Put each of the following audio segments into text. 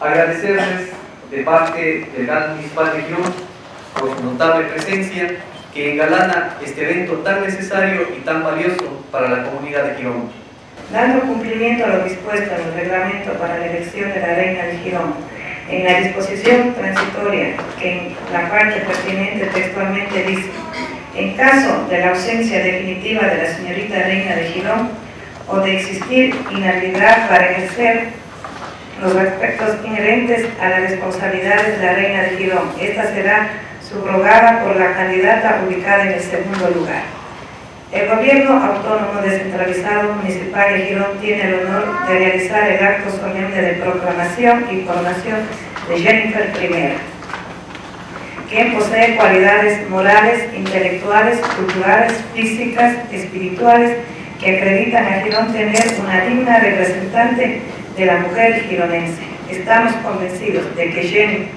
agradecerles de parte del Gran Municipal de Girón por su notable presencia que engalana este evento tan necesario y tan valioso para la comunidad de Girón. Dando cumplimiento a lo dispuesto en el reglamento para la elección de la Reina de Girón, en la disposición transitoria que en la parte pertinente textualmente dice, en caso de la ausencia definitiva de la señorita Reina de Girón o de existir inhabilidad para ejercer los aspectos inherentes a las responsabilidades de la Reina de Girón, esta será subrogada por la candidata ubicada en el segundo lugar. El Gobierno Autónomo Descentralizado Municipal de Girón tiene el honor de realizar el acto solemne de proclamación y coronación de Jennifer I, quien posee cualidades morales, intelectuales, culturales, físicas, espirituales, que acreditan a Girón tener una digna representante de la mujer gironense. Estamos convencidos de que Jenny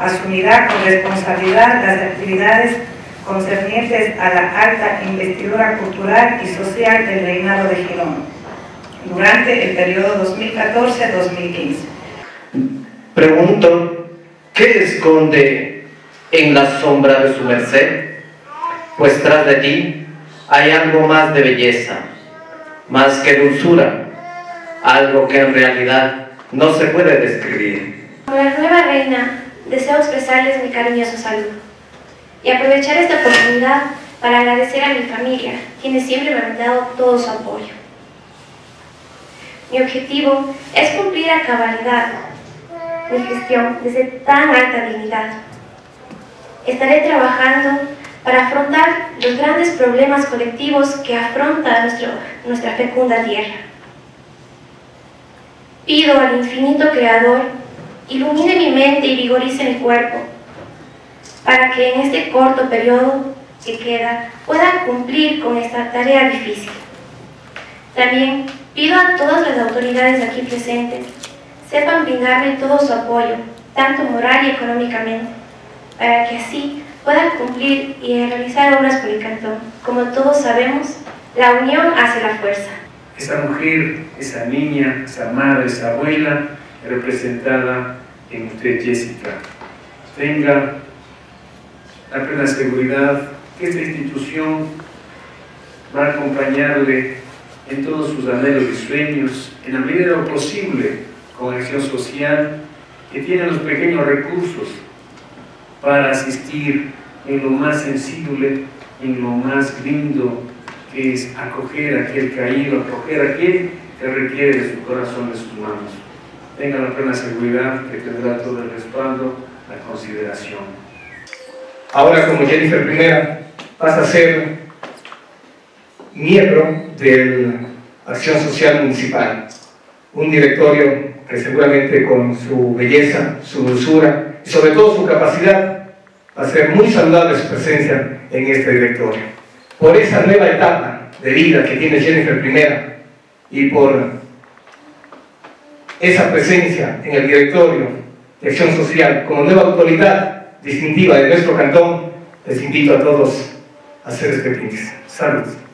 asumirá con responsabilidad las actividades concernientes a la alta investidura cultural y social del reinado de Girón durante el periodo 2014-2015. Pregunto, ¿qué esconde en la sombra de su merced? Pues tras de ti hay algo más de belleza, más que dulzura, algo que en realidad no se puede describir. Como la nueva reina, deseo expresarles mi cariñoso saludo y aprovechar esta oportunidad para agradecer a mi familia, quienes siempre me han dado todo su apoyo. Mi objetivo es cumplir a cabalidad mi gestión desde tan alta dignidad. Estaré trabajando para afrontar los grandes problemas colectivos que afronta nuestro, nuestra fecunda tierra. Pido al infinito Creador ilumine mi mente y vigorice mi cuerpo, para que en este corto periodo que queda pueda cumplir con esta tarea difícil. También pido a todas las autoridades aquí presentes sepan brindarme todo su apoyo, tanto moral y económicamente, para que así puedan cumplir y realizar obras por el cantón. Como todos sabemos, la unión hace la fuerza. Esa mujer, esa niña, esa madre, esa abuela, representada en usted, Jessica, tenga la plena seguridad que esta institución va a acompañarle en todos sus anhelos y sueños, en la medida de lo posible, con acción social, que tiene los pequeños recursos para asistir en lo más sensible, en lo más lindo, que es acoger a aquel caído, acoger a aquel que requiere de su corazón, de sus manos. Tenga la plena seguridad que tendrá todo el respaldo, la consideración. Ahora como Jennifer I pasa a ser miembro de Acción Social Municipal, un directorio que seguramente con su belleza, su dulzura y sobre todo su capacidad va a ser muy saludable su presencia en este directorio. Por esa nueva etapa de vida que tiene Jennifer I y por esa presencia en el directorio de acción social como nueva autoridad distintiva de nuestro cantón, les invito a todos a hacer este brindis. Saludos.